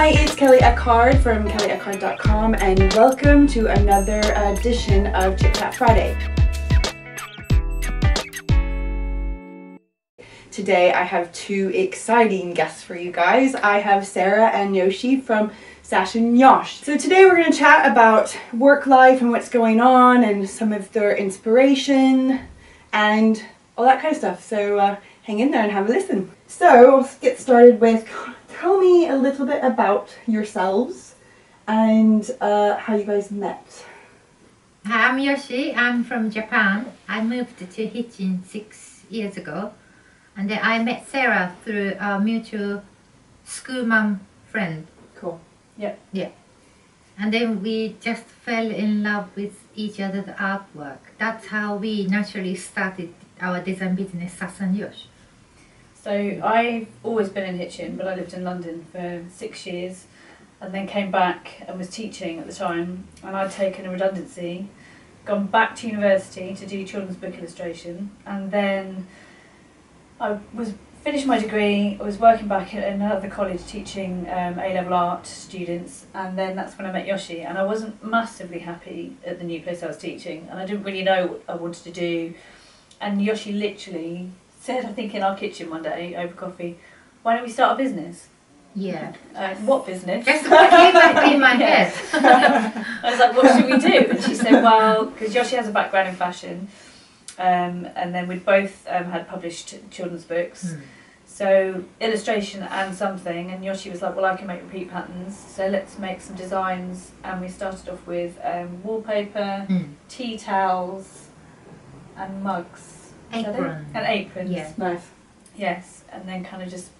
Hi, it's Kelly Ekardt from kellyekardt.com and welcome to another edition of Chit Chat Friday. Today I have two exciting guests for you guys. I have Sarah and Yoshi from Sas and Yosh. So today we're going to chat about work life and what's going on and some of their inspiration and all that kind of stuff. So uh, hang in there and have a listen. So let's get started with tell me a little bit about yourselves and uh, how you guys met. Hi, I'm Yoshi. I'm from Japan. I moved to Hitchin six years ago. And then I met Sarah through our mutual school mom friend. Cool. Yeah. Yeah. And then we just fell in love with each other's artwork. That's how we naturally started our design business, Sas and Yosh. So I've always been in Hitchin, but I lived in London for six years, and then came back and was teaching at the time. And I'd taken a redundancy, gone back to university to do children's book illustration, and then I was finished my degree. I was working back at another college teaching um, A level art students, and then that's when I met Yoshi. And I wasn't massively happy at the new place I was teaching, and I didn't really know what I wanted to do. And Yoshi literally said, I think in our kitchen one day over coffee, why don't we start a business? Yeah. Uh, what business? That's what came in my head. I was like, what should we do? And she said, well, because Yoshi has a background in fashion, um, and then we'd both um, had published children's books. Hmm. So illustration and something, and Yoshi was like, well, I can make repeat patterns, so let's make some designs. And we started off with um, wallpaper, Hmm. tea towels, and mugs. Is that it? Apron. And aprons. Yeah. Nice. Yes, and then kind of just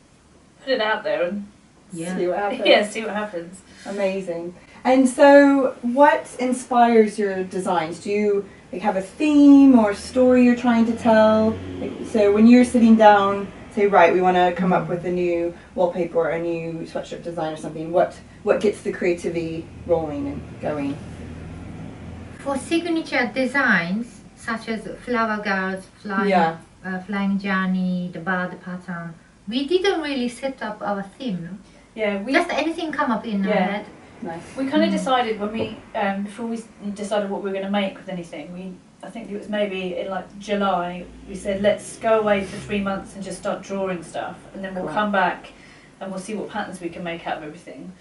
put it out there and Yeah. See what happens. yeah, see what happens. Amazing. And so, what inspires your designs? Do you like have a theme or story you're trying to tell? Like, so, when you're sitting down, say, right, we want to come up with a new wallpaper or a new sweatshirt design or something. What what gets the creativity rolling and going? For signature designs, such as flower girls, flying, Yeah. uh, flying journey, the bird pattern, we didn't really set up our theme. Yeah, we Just anything come up in our Yeah. head. Nice. we kind of Mm. decided when we um, before we decided what we were going to make with anything. We I think it was maybe in like July. We said let's go away for three months and just start drawing stuff, and then we'll Cool. come back and we'll see what patterns we can make out of everything.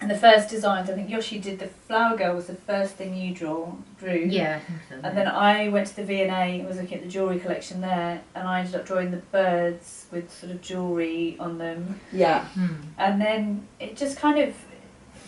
And the first designs, I think Yoshi did the flower girl was the first thing you draw drew. Yeah, I so. And then I went to the V and A and was looking at the jewellery collection there, and I ended up drawing the birds with sort of jewellery on them. Yeah. Hmm. And then it just kind of,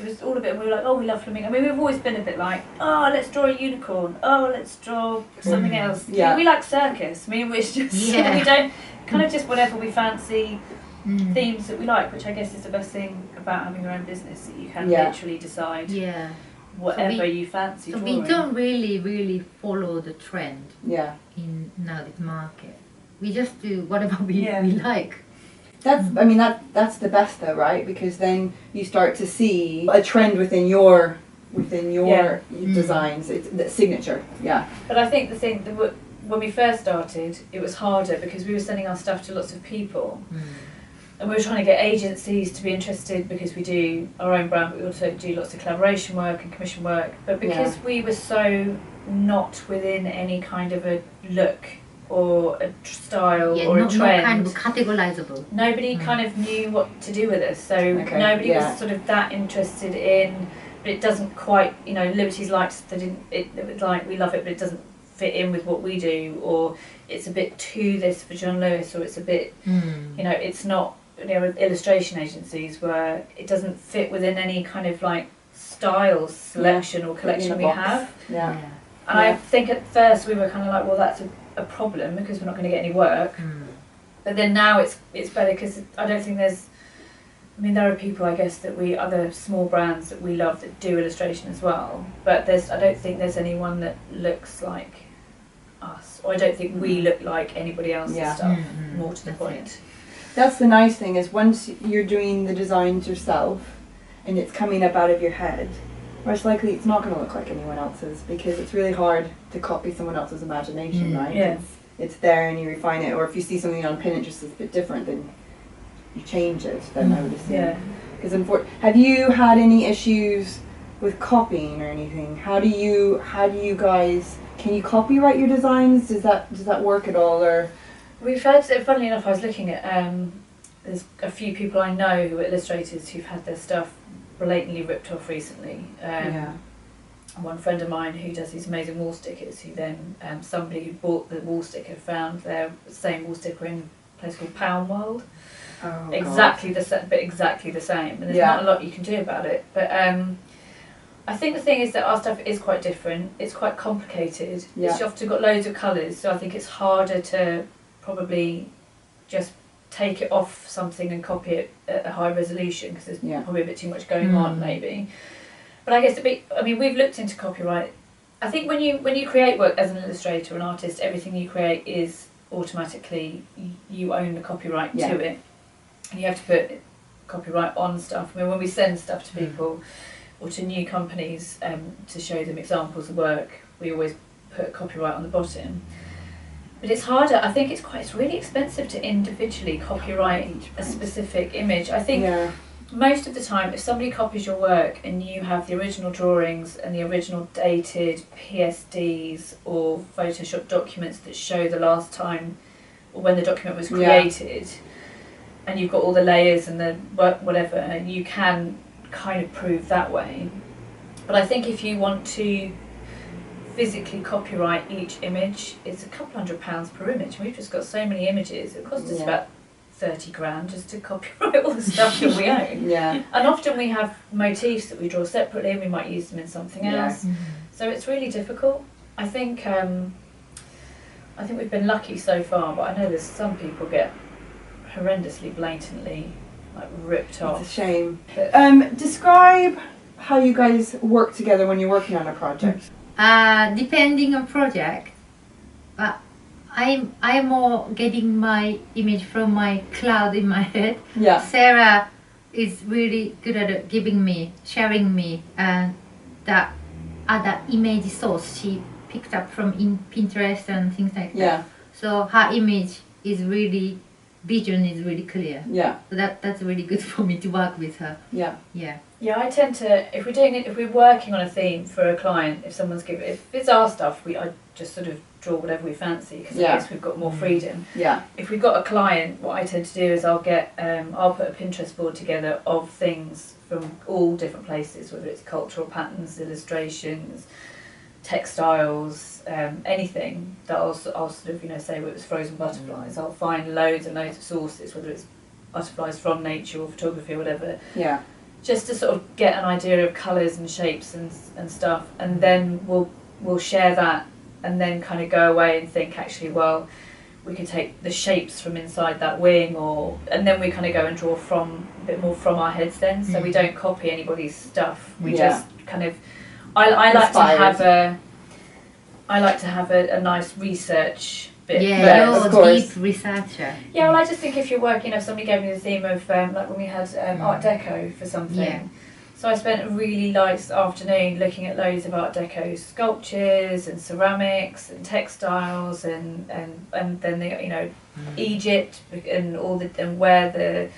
it was all a bit, we were like, oh, we love flamingo. I mean, we've always been a bit like, oh, let's draw a unicorn. Oh, let's draw something Mm. else. Yeah. We like circus. I mean, it's just, Yeah. we don't, kind of just whatever we fancy, Hmm. themes that we like, which I guess is the best thing about having your own business, that you can Yeah. literally decide Yeah. whatever we- you fancy So drawing. we don't really, really follow the trend Yeah. in nowadays market. We just do whatever we, Yeah. we like. That's I mean that that's the best though, right? Because then you start to see a trend within your within your Mm. designs. It's the signature. Yeah. But I think the thing that w- when we first started, it was harder because we were sending our stuff to lots of people, Hmm. And we were trying to get agencies to be interested because we do our own brand, but we also do lots of collaboration work and commission work. But because we were so not within any kind of a look or a style Yeah, or no, a trend, no kind of categorizable. nobody Mm. kind of knew what to do with us. So Okay, nobody yeah. was sort of that interested in. But it doesn't quite, you know, Liberty's liked that didn't. It, it was like we love it, but it doesn't fit in with what we do, or it's a bit too this for John Lewis, or it's a bit, Hmm. you know, it's not. You know, illustration agencies where it doesn't fit within any kind of like style selection or collection we box. have. Yeah. And I think at first we were kind of like, well, that's a, a problem because we're not going to get any work. Hmm. But then now it's it's better because I don't think there's. I mean, there are people I guess that we other small brands that we love that do illustration as well. But there's I don't think there's anyone that looks like us, or I don't think we look like anybody else's Yeah. stuff. Mhm. More to the That's point. That's the nice thing is once you're doing the designs yourself and it's coming up out of your head, most likely it's not going to look like anyone else's because it's really hard to copy someone else's imagination, Mm. right? Yeah. It's, it's there and you refine it. Or if you see something on Pinterest that's a bit different, then you change it. Then I would assume. Yeah. Because unfor- have you had any issues with copying or anything? How do you how do you guys can you copyright your designs? Does that does that work at all or We've had, funnily enough, I was looking at, um, there's a few people I know who are illustrators who've had their stuff blatantly ripped off recently. Um, One friend of mine who does these amazing wall stickers, who then, um, somebody who bought the wall sticker found their same wall sticker in a place called Pound World. Oh, exactly the same, but exactly the same. And there's Yeah. not a lot you can do about it. But um, I think the thing is that our stuff is quite different. It's quite complicated. Yeah. It's often got loads of colours, so I think it's harder to probably just take it off something and copy it at a high resolution because there's Yeah. probably a bit too much going on, Mm. maybe. But I guess big, I mean, we've looked into copyright. I think when you when you create work as an illustrator, an artist, everything you create is automatically you own the copyright Yeah. to it, and you have to put copyright on stuff. I mean, when we send stuff to Mm. people or to new companies um, to show them examples of work, we always put copyright on the bottom. But it's harder. I think it's quite. It's really expensive to individually copyright a specific image. I think yeah. most of the time, if somebody copies your work and you have the original drawings and the original dated PSDs or Photoshop documents that show the last time or when the document was Yeah. created, and you've got all the layers and the whatever, and you can kind of prove that way. But I think if you want to physically copyright each image, it's a couple hundred pounds per image. We've just got so many images. It costs us Yeah. about thirty grand just to copyright all the stuff that we own. Yeah. And often we have motifs that we draw separately and we might use them in something Yeah. else. So it's really difficult. I think um, I think we've been lucky so far, but I know there's some people get horrendously, blatantly like ripped It's a off. shame. Um, describe how you guys work together when you're working on a project. Uh, depending on project, uh, I'm I'm more getting my image from my cloud in my head. Yeah. Sarah is really good at giving me, sharing me, and the other image source she picked up from in Pinterest and things like that. Yeah. So her image is really, vision is really clear. Yeah. So that that's really good for me to work with her. Yeah. Yeah. yeah, I tend to if we're doing it if we're working on a theme for a client, if someone's giving if it's our stuff, we I just sort of draw whatever we fancy because Yeah. I guess we've got more freedom. Yeah. if we've got a client, what I tend to do is I'll get, um, I'll put a Pinterest board together of things from all different places, whether it's cultural patterns, illustrations, textiles, um, anything that I'll, I'll sort of, you know, say well, it was frozen butterflies. I'll find loads and loads of sources, whether it's butterflies from nature or photography or whatever, Yeah. just to sort of get an idea of colours and shapes and, and stuff, and then we'll we'll share that, and then kind of go away and think actually, well, we could take the shapes from inside that wing, or and then we kind of go and draw from a bit more from our heads then, so we Mm. don't copy anybody's stuff. We Yeah. just kind of, I, I like Inspired. to have a, I like to have a, a nice research bit. Yeah, Right, first. you're a course. deep researcher. Yeah, well, I just think if you're working, if somebody gave me the theme of um, like when we had um, Art Deco for something. Yeah. So I spent a really nice afternoon looking at loads of Art Deco sculptures and ceramics and textiles and and, and then the you know Egypt and all the and where the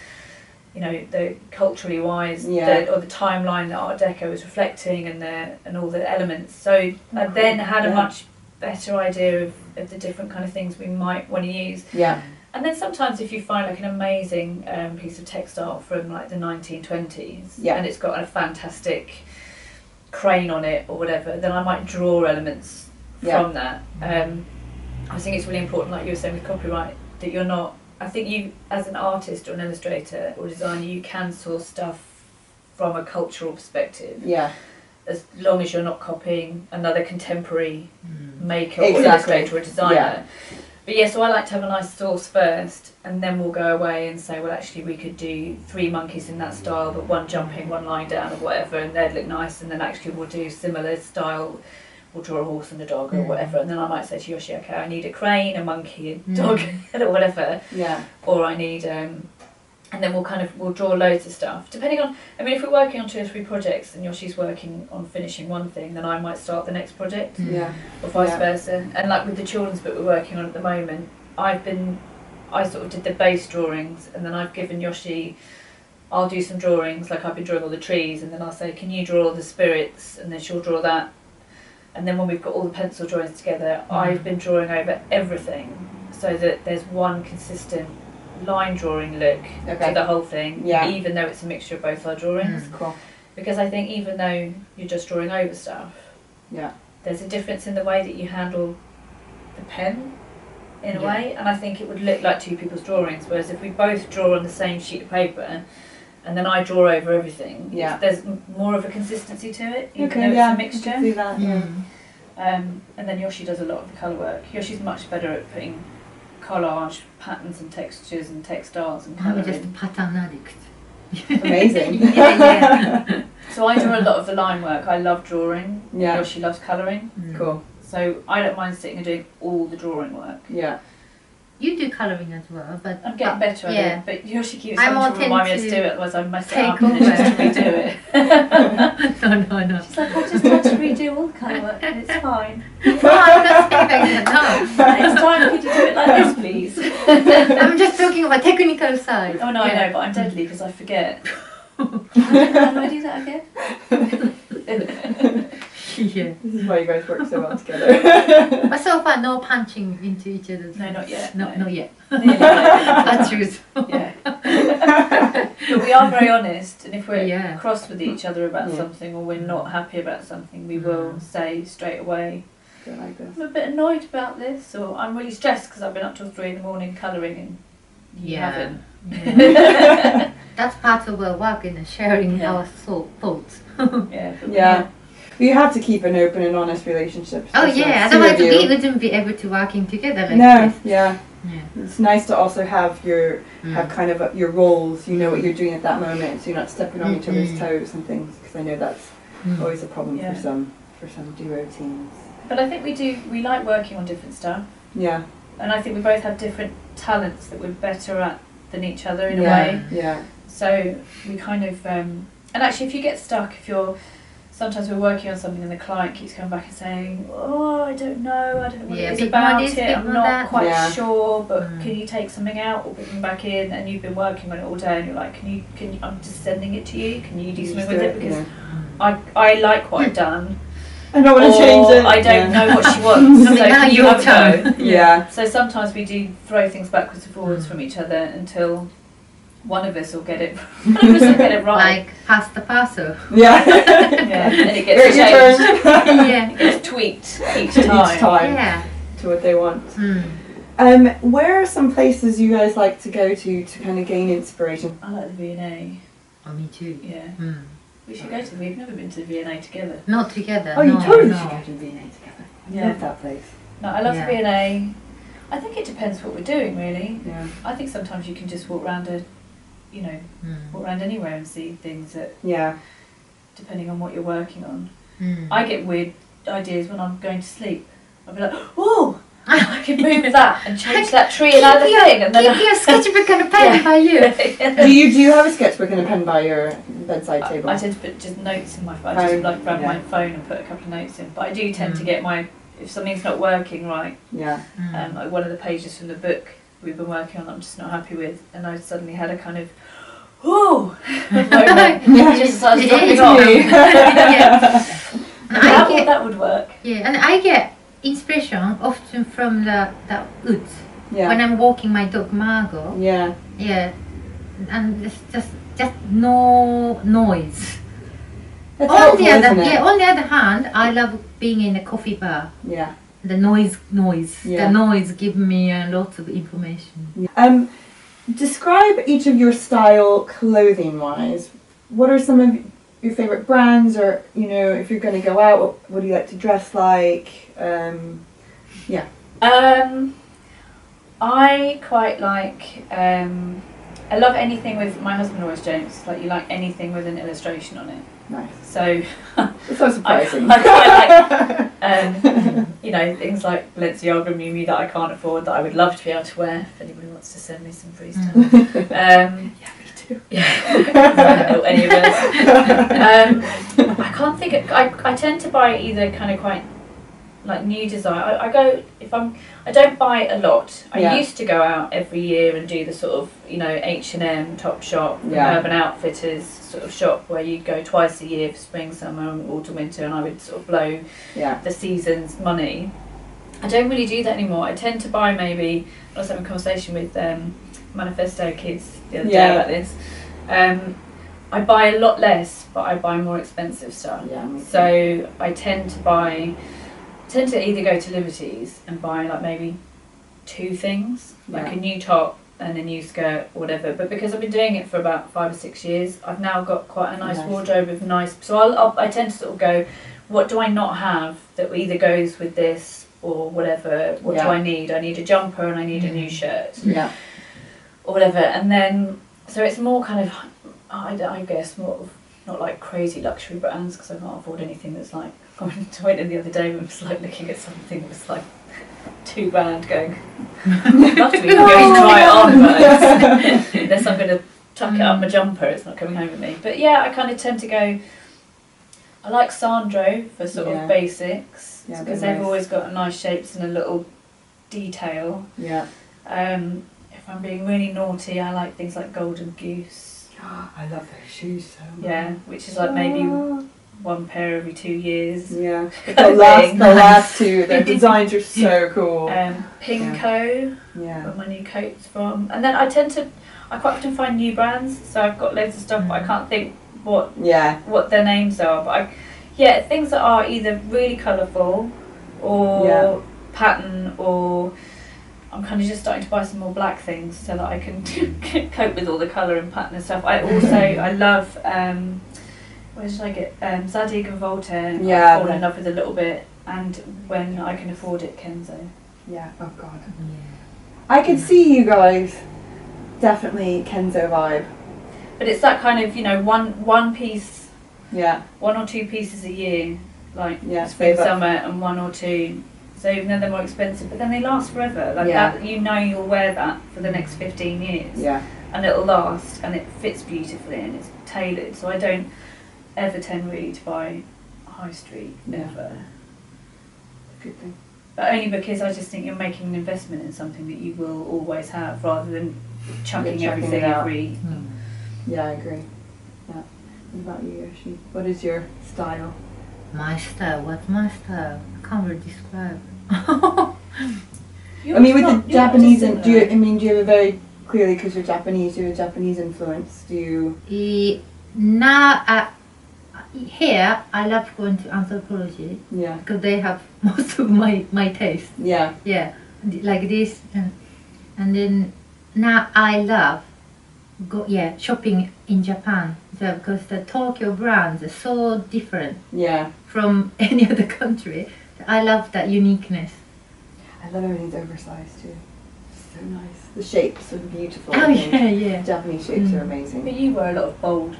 you know the culturally wise Yeah. the, or the timeline that Art Deco was reflecting and the and all the elements. So I then had a much better idea of, of the different kind of things we might want to use. Yeah. And then sometimes if you find like an amazing um, piece of textile from like the 1920s Yeah. and it's got a fantastic crane on it or whatever, then I might draw elements Yeah. from that. Um, I think it's really important, like you were saying with copyright, that you're not. I think you, as an artist or an illustrator or designer, you can source stuff from a cultural perspective, Yeah. as long as you're not copying another contemporary hmm. maker Exactly. or illustrator or designer. Yeah. But yeah, so I like to have a nice source first, and then we'll go away and say, well, actually, we could do three monkeys in that style, but one jumping, one lying down, or whatever, and they'd look nice. And then actually, we'll do similar style. We'll draw a horse and a dog, or Mm. whatever. And then I might say to Yoshi, okay, I need a crane, a monkey, a Mm. dog, or whatever, Yeah. or I need. Um, and then we'll kind of we'll draw loads of stuff depending on. I mean, if we're working on two or three projects and Yoshi's working on finishing one thing, then I might start the next project Yeah. or vice Yeah. versa. And like with the children's book we're working on at the moment, I've been, I sort of did the base drawings, and then I've given Yoshi I'll do some drawings, like I've been drawing all the trees, and then I'll say, "Can you draw all the spirits?" And then she'll draw that. And then when we've got all the pencil drawings together, Mm. I've been drawing over everything, so that there's one consistent line drawing look Okay. to the whole thing, Yeah. even though it's a mixture of both our drawings. Mm. Cool. Because I think even though you're just drawing over stuff, Yeah. there's a difference in the way that you handle the pen in a Yeah. way and I think it would look like two people's drawings whereas if we both draw on the same sheet of paper and then I draw over everything Yeah. there's more of a consistency to it even Okay, though yeah. a mixture See that? Yeah. Mm. um, and then Yoshi does a lot of the colour work Yoshi's much better at putting collage patterns and textures and textiles and I'm just a pattern addict. Amazing. yeah, yeah. so I draw a lot of the line work I love drawing Yeah. Yoshi loves colouring Mm. Cool. so I don't mind sitting and doing all the drawing work Yeah. You do colouring as well, but I'm getting better at yeah. it, but Yoshi keeps I'm trying to remind me to do it, otherwise I mess it up and then just over. redo it. no, no, no. She's like, I just had to redo all the colour work and it's fine. No, I'm not saying that. Next time, could you do it like this, please? I'm just talking about technical side. Oh no, I know, but I'm deadly because I forget. How do I do that again? Yeah. This is why you guys work so well together. But so far, no punching into each other's. No, not yet, No, no. not yet. That's true. yeah. But we are very honest, and if we're Yeah. cross with each other about Yeah. something or we're not happy about something, we will Mm. say straight away, like this. I'm a bit annoyed about this, or I'm really stressed because I've been up till three in the morning colouring and you Yeah. haven't. Yeah. That's part of our work in sharing Yeah. our thoughts. Yeah. Yeah. You have to keep an open and honest relationship. Oh yeah, otherwise we wouldn't be able to working together like No, this. yeah. Yeah. It's nice to also have your Mm. have kind of your roles. You know what you're doing at that moment, so you're not stepping on each other's Mhm. toes and things. Because I know that's Mm. always a problem Yeah. for some for some duo teams. But I think we do, we like working on different stuff, Yeah. and I think we both have different talents that we're better at than each other in yeah. a way. Yeah. So we kind of, um, and actually, if you get stuck, if you're, sometimes we're working on something and the client keeps coming back and saying, "Oh, I don't know, I don't know what Yeah, it is about this, it. I'm not that." quite Yeah. sure, but Mm. can you take something out or put them back in?" And you've been working on it all day, and you're like, "Can you? Can you, I'm just sending it to you. Can you do You something just with do it? Because yeah. I, I like what I've done, I don't want or to change it. I don't yeah. know what she wants. so now can you your have a go? turn. Yeah. So sometimes we do throw things backwards and forwards Mm. from each other until one of us will get it. One of us will get it right. Like pass the parcel. Yeah. yeah, and it gets Here's your changed. turn. yeah. It gets tweaked each Each time. time Yeah. to what they want. Mm. Um, where are some places you guys like to go to to kind of gain inspiration? I like the V&A. Oh, me too. Yeah, Mm. we should go to. We've never been to the V&A together. Not together. Oh, you no, totally no. should go to V&A together. I Yeah. love that place. No, I love Yeah. the V&A. I think it depends what we're doing, really. Yeah. I think sometimes you can just walk around a, you know, Mm. walk around anywhere and see things that, Yeah. depending on what you're working on. Mm. I get weird ideas when I'm going to sleep. I'll be like, oh, I can move that and change that tree and add a Keep your- thing, and then Keep your sketchbook and a pen Yeah. by you. do you do you have a sketchbook and a pen by your bedside I, table? I tend to put just notes in my phone. I just like grab yeah. my phone and put a couple of notes in. But I do tend to Mm. get my if something's not working right, yeah. Mm. um, like one of the pages from the book we've been working on, that I'm just not happy with, and I suddenly had a kind of oh moment. Yeah. Just started Yeah, dropping it's off. yeah. I That, would, get, that would work. yeah, and I get inspiration often from the, the woods. When I'm walking my dog Margot, Yeah. yeah, and it's just just no noise. That's on helpful, the other, isn't it? yeah, on the other hand, I love being in a coffee bar. Yeah. The noise, noise, Yeah. the noise give me a lot of information. Um, describe each of your style clothing wise. What are some of your favorite brands, or you know, if you're going to go out, what, what do you like to dress like? Um, Um, I quite like. Um, I love anything with my husband always jokes like you like anything with an illustration on it. nice. So It's so surprising. I quite um, you know things like Balenciaga Miu that I can't afford that I would love to be able to wear. If anybody wants to send me some free stuff, um, yeah, me too. yeah, or any of us. Um, I can't think. Of, I I tend to buy either kind of quite like new design. I, I go if I'm. I don't buy a lot. I Yeah. used to go out every year and do the sort of you know H and M, Top Shop, Yeah. Urban Outfitters sort of shop where you'd go twice a year for spring, summer, and autumn, winter, and I would sort of blow Yeah. the season's money. I don't really do that anymore. I tend to buy maybe. I was having a conversation with um, Manifesto kids the other day about this. Um, I buy a lot less, but I buy more expensive stuff. Yeah. So I tend to buy, tend to either go to Liberty's and buy like maybe two things, like Yeah. a new top and a new skirt, or whatever. But because I've been doing it for about five or six years, I've now got quite a nice, Nice. wardrobe of nice. So I'll, I'll, I tend to sort of go, what do I not have that either goes with this or whatever? What Yeah. do I need? I need a jumper and I need a new mm. shirt Yeah. or whatever. And then, so it's more kind of, I, I guess, more of, not like crazy luxury brands because I can't afford anything that's like, I went in the other day and was like looking at something that was like two grand going, not to be going to try it on, but unless I'm going to tuck it up my jumper, it's not coming home with me. But yeah, I kind of tend to go, I like Sandro for sort Yeah. of basics because they're they've nice. always got nice shapes and a little detail. Yeah. Um, if I'm being really naughty, I like things like Golden Goose. I love those shoes so much. Yeah, which is like maybe one pair every two years. Yeah. The last, the last two, their designs are so cool. Um, Pinko, Yeah. where my new coat's from. And then I tend to, I quite often find new brands. So I've got loads of stuff, but I can't think what Yeah. what their names are. But I, yeah, things that are either really colourful or Yeah. pattern or. I'm kind of just starting to buy some more black things so that I can cope with all the colour and pattern and stuff. I also I love um, where did I get um, Zadig and Voltaire. Yeah, I've fallen in love with a little bit, and when I can afford it, Kenzo. Yeah. Oh god. Yeah. I could see you guys. Definitely Kenzo vibe. But it's that kind of you know one one piece, Yeah. one or two pieces a year, like Yeah, spring save summer, and one or two. So even though they're more expensive, but then they last forever. Like Yeah. that, you know you'll wear that for the next fifteen years. Yeah. and it'll last and it fits beautifully and it's tailored so I don't ever tend really to buy high street Yeah. ever Good thing. but only because I just think you're making an investment in something that you will always have rather than chucking chucking everything it out. every Yeah, I agree. Yeah. What about you, Yoshi? What is your style? My style, what's my style? I can't really describe. I mean, with the Japanese, and do you? I mean, do you have a very clearly because you're Japanese? You have a Japanese influence? Do you? Eh, now, uh, here, I love going to Anthropologie Yeah. because they have most of my, my taste. Yeah. Yeah, like this. And, and then now I love go yeah shopping in Japan. So because the Tokyo brands are so different Yeah. from any other country. I love that uniqueness. I love everything's oversized too. So nice. The shapes are beautiful. Oh yeah, yeah. Japanese shapes are mm. amazing. but you wear a lot of bold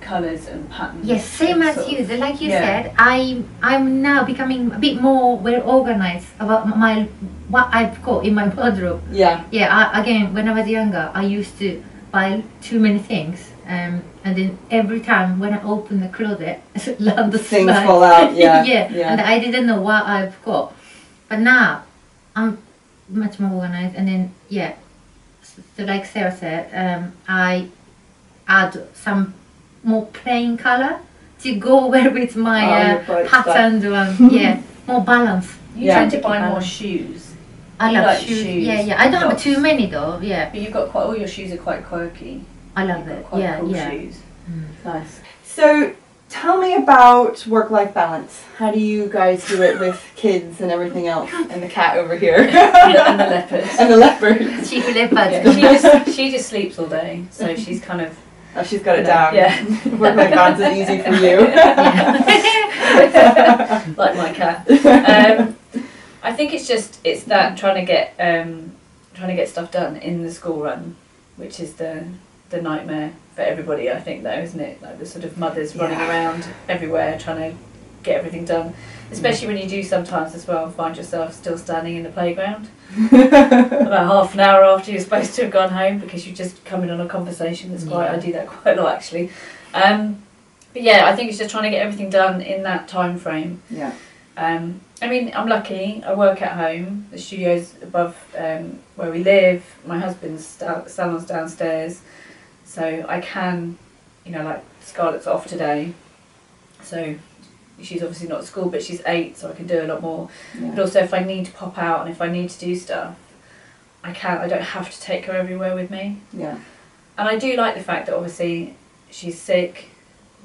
colours and patterns Yes, same as you. of- Like you yeah. said, I I'm now becoming a bit more well organized about my what I've got in my wardrobe. Yeah. Yeah, I, again, when I was younger, I used to buy too many things, um, and then every time when I open the closet, land the Things slide. fall out. Yeah. yeah, Yeah. and I didn't know what I've got. But now, I'm much more organized, and then yeah, so, so like Sarah said, um, I add some more plain color to go well with my Oh, uh, your bright stuff. one. yeah, more balance. you Yeah. tend to buy more shoes I You love like shoes. shoes, Yeah, yeah. I don't have too many though. Yeah, but you've got quite all your shoes are quite quirky I love You've got it. quite Yeah, cool yeah. shoes Nice. So, tell me about work-life balance. How do you guys do it with kids and everything else, and the cat over here, and, the, leopard, and the leopard? Chief leopard. yeah, she just she just sleeps all day so she's kind of Oh, she's got it down. yeah Work-life balance is easy for you. like my cat. Um, I think it's just it's that trying to get um, trying to get stuff done in the school run, which is the the nightmare for everybody. I think though, isn't it? Like the sort of mothers running Yeah. around everywhere trying to get everything done. Especially when you do sometimes as well find yourself still standing in the playground about half an hour after you're supposed to have gone home because you just come in on a conversation that's quite I do that quite a lot actually. Um, but yeah, I think it's just trying to get everything done in that time frame. yeah. Um, I mean, I'm lucky. I work at home. The studio's above um, where we live. My husband's salon's downstairs, so I can, you know, like Scarlett's off today, so she's obviously not at school, but she's eight, so I can do a lot more. But also, if I need to pop out and if I need to do stuff, I can't. I don't have to take her everywhere with me. Yeah. And I do like the fact that obviously she's sick,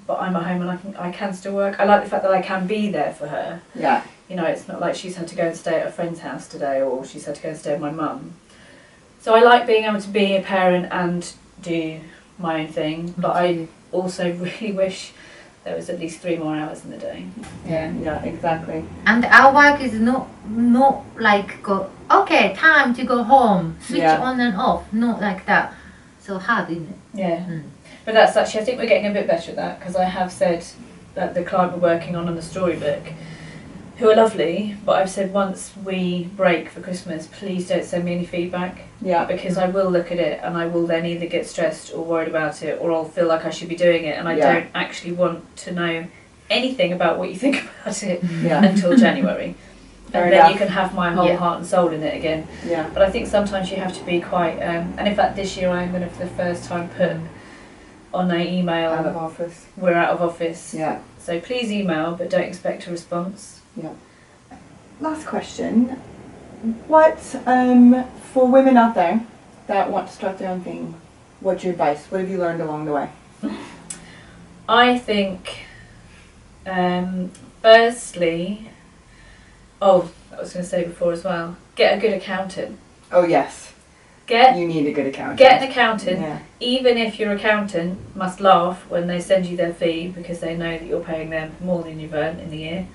but I'm at home and I can I can still work. I like the fact that I can be there for her. Yeah. You know, it's not like she's had to go and stay at a friend's house today or she's had to go and stay with my mum. So I like being able to be a parent and do my own thing, but I also really wish there was at least three more hours in the day. Yeah. Yeah. Exactly. And our work is not not like go okay time to go home switch Yeah. on and off not like that. So hard isn't it? Yeah. Mm. But that's actually, I think we're getting a bit better at that because I have said that the client we're working on on the storybook, who are lovely, but I've said once we break for Christmas, please don't send me any feedback Yeah. because I will look at it and I will then either get stressed or worried about it or I'll feel like I should be doing it and I Yeah. don't actually want to know anything about what you think about it Yeah. until January. Fair and then enough. you can have my whole Yeah. heart and soul in it again. Yeah. But I think sometimes you have to be quite, um, and in fact, this year I'm going to for the first time put on an email, Out of office. we're out of office. Yeah. So please email, but don't expect a response. Last question. What um for women out there that want to start their own thing? What's your advice? What have you learned along the way? I think, um, firstly, oh, I was going to say before as well, get a good accountant. Oh yes. Get You need a good accountant. get an accountant, Yeah. even if your accountant must laugh when they send you their fee because they know that you're paying them more than you've earned in the year.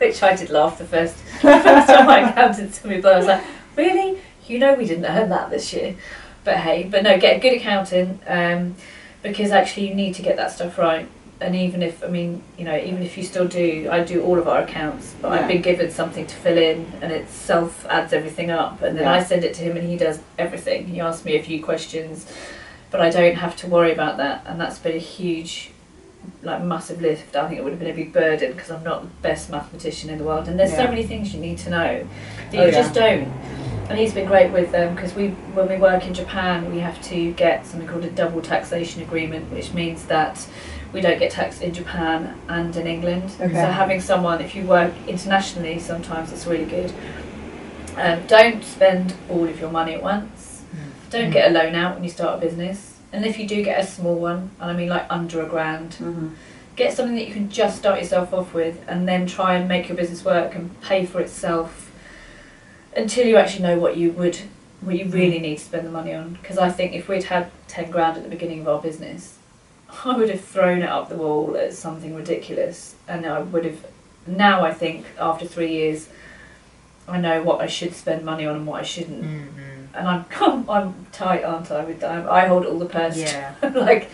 Which I did laugh the first first time my accountant told me, but I was like, really? You know we didn't earn that this year. But hey, but no, get a good accountant um, because actually you need to get that stuff right. And even if, I mean, you know, even if you still do, I do all of our accounts, but Yeah. I've been given something to fill in and it self adds everything up. And then Yeah. I send it to him and he does everything. He asks me a few questions, but I don't have to worry about that. And that's been a huge, like, massive lift. I think it would have been a big burden because I'm not the best mathematician in the world. And there's so many things you need to know that Oh, you yeah. just don't. And he's been great with them because we, when we work in Japan, we have to get something called a double taxation agreement, which means that we don't get taxed in Japan and in England. Okay. So having someone, if you work internationally, sometimes it's really good. Um, don't spend all of your money at once. Don't get a loan out when you start a business. And if you do get a small one, and I mean like under a grand, Mm-hmm. get something that you can just start yourself off with and then try and make your business work and pay for itself until you actually know what you would what you really need to spend the money on because I think if we'd had 10 grand at the beginning of our business I would have thrown it up the wall as something ridiculous and I would have now I think after 3 years I know what I should spend money on and what I shouldn't Mm-hmm. And I'm I'm tight aren't I with that I hold all the purse Yeah. like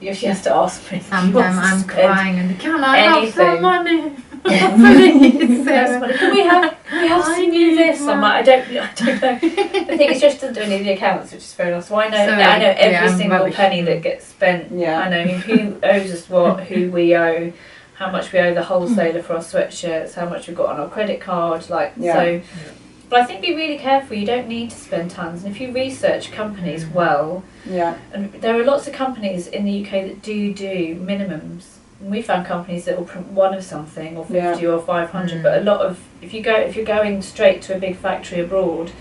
if she has to ask me if she Sometimes wants I'm crying and can I have anything. some money? Yeah. Please, Yes, can we have can we have I some need new this? I'm like, I don't I don't know. I think it's just doesn't do any of the accounts, which is fair enough. So I know So, I know every yeah, single rubbish. penny that gets spent. Yeah. I know who owes us what, who we owe, how much we owe the wholesaler for our sweatshirts, how much we've got on our credit card, like Yeah. so but I think be really careful, you don't need to spend tons. And if you research companies well, Yeah. and there are lots of companies in the UK that do do minimums. And we found companies that will print one of something or Yeah. fifty or five hundred. Mm. But a lot of if you go if you're going straight to a big factory abroad,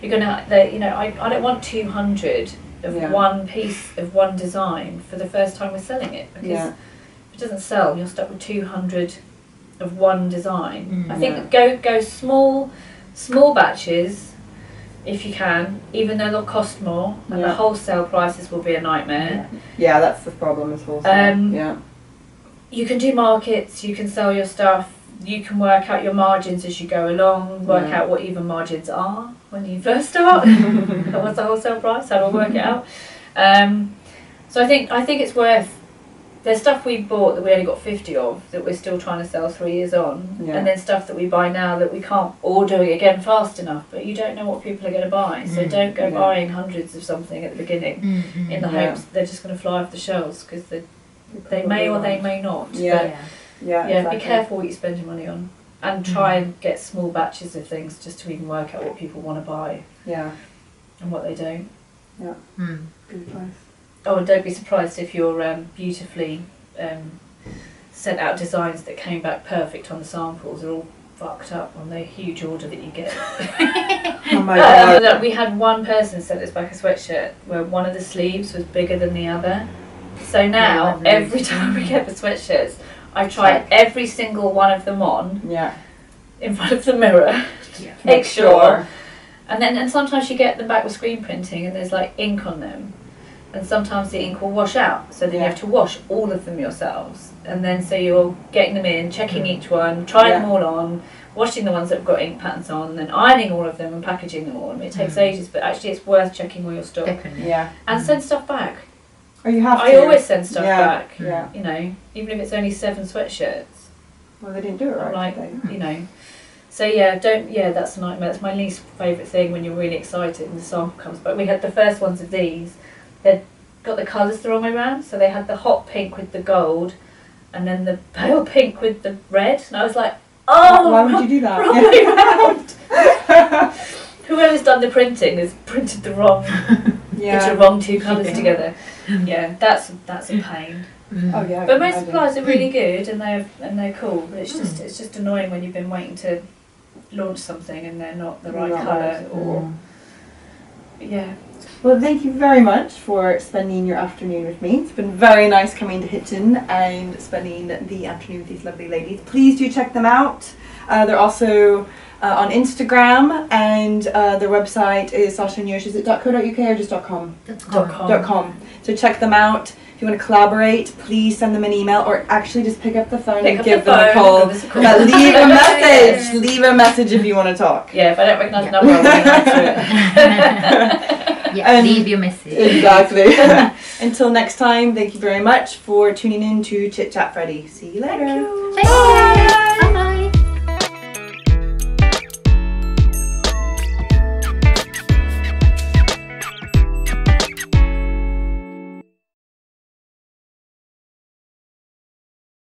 you're gonna they, you know I, I don't want two hundred of Yeah. one piece of one design for the first time we're selling it because Yeah. if it doesn't sell, you're stuck with two hundred of one design. Mm. I think go go small small batches if you can, even though they'll cost more and Yeah. the wholesale prices will be a nightmare. Yeah, that's the problem as well. Um, yeah. You can do markets, you can sell your stuff, you can work out your margins as you go along, work Yeah. out what even margins are when you first start. What's the wholesale price? How do I work it out? Um, so I think I think it's worth. There's stuff we bought that we only got 50 of that we're still trying to sell three years on, Yeah. and then stuff that we buy now that we can't order again fast enough. But you don't know what people are going to buy, so Mm. don't go Yeah. buying hundreds of something at the beginning Mm-hmm. in the Yeah. hopes they're just going to fly off the shelves because they, they may or they may not. Yeah. But Yeah. yeah, exactly. be careful what you spend your money on. and try and get small batches of things just to even work out what people want to buy Yeah. and what they don't. Mm. Good advice. Oh, don't be surprised if your um, beautifully um, sent out designs that came back perfect on the samples are all fucked up on the huge order that you get. Oh my Uh, god. we had one person send us back a sweatshirt where one of the sleeves was bigger than the other. So now, Yeah, every time we get the sweatshirts, I try Check. every single one of them on Yeah. in front of the mirror. Yeah. Make sure. And then and sometimes you get them back with screen printing and there's like ink on them. And sometimes the ink will wash out. So then Yeah. you have to wash all of them yourselves. And then so you're getting them in, checking each one, trying Yeah. them all on, washing the ones that have got ink patterns on, then ironing all of them and packaging them all. I mean, it takes Mm. ages, but actually it's worth checking all your stock. Definitely. Yeah. And send stuff back. Or you have to. I always send stuff Yeah. back. Yeah. You know, even if it's only seven sweatshirts. Well, they didn't do it I'm right. like, did they? you know. So yeah, don't yeah, that's a nightmare. That's my least favourite thing when you're really excited and the sample comes. But we had the first ones of these. They'd got the colours the wrong way round, so they had the hot pink with the gold, and then the pale pink with the red. And I was like, oh, Why would you do that? wrong way round. Whoever's done the printing has printed the wrong, yeah. the wrong two colours Yeah. together. Yeah, that's that's a pain. Mm. Oh yeah. But can most imagine. suppliers are really good and they're and they're cool. But it's just it's just annoying when you've been waiting to launch something and they're not the right Not colour or Mm. yeah. Well, thank you very much for spending your afternoon with me. It's been very nice coming to Hitchin and spending the afternoon with these lovely ladies. Please do check them out. Uh, they're also uh, on Instagram and uh, their website is Sasha and Is it .co.uk or just .com? Com. Dot .com. So check them out. If you want to collaborate, please send them an email or actually just pick up the phone Pick and give the them a phone, call. a call. But leave a message. Leave a message if you want to talk. Yeah, if I don't recognise the number, I won't answer it. Yeah, leave your message. Exactly. Until next time, thank you very much for tuning in to Chit Chat Friday. See you later. Thank you. Thank you.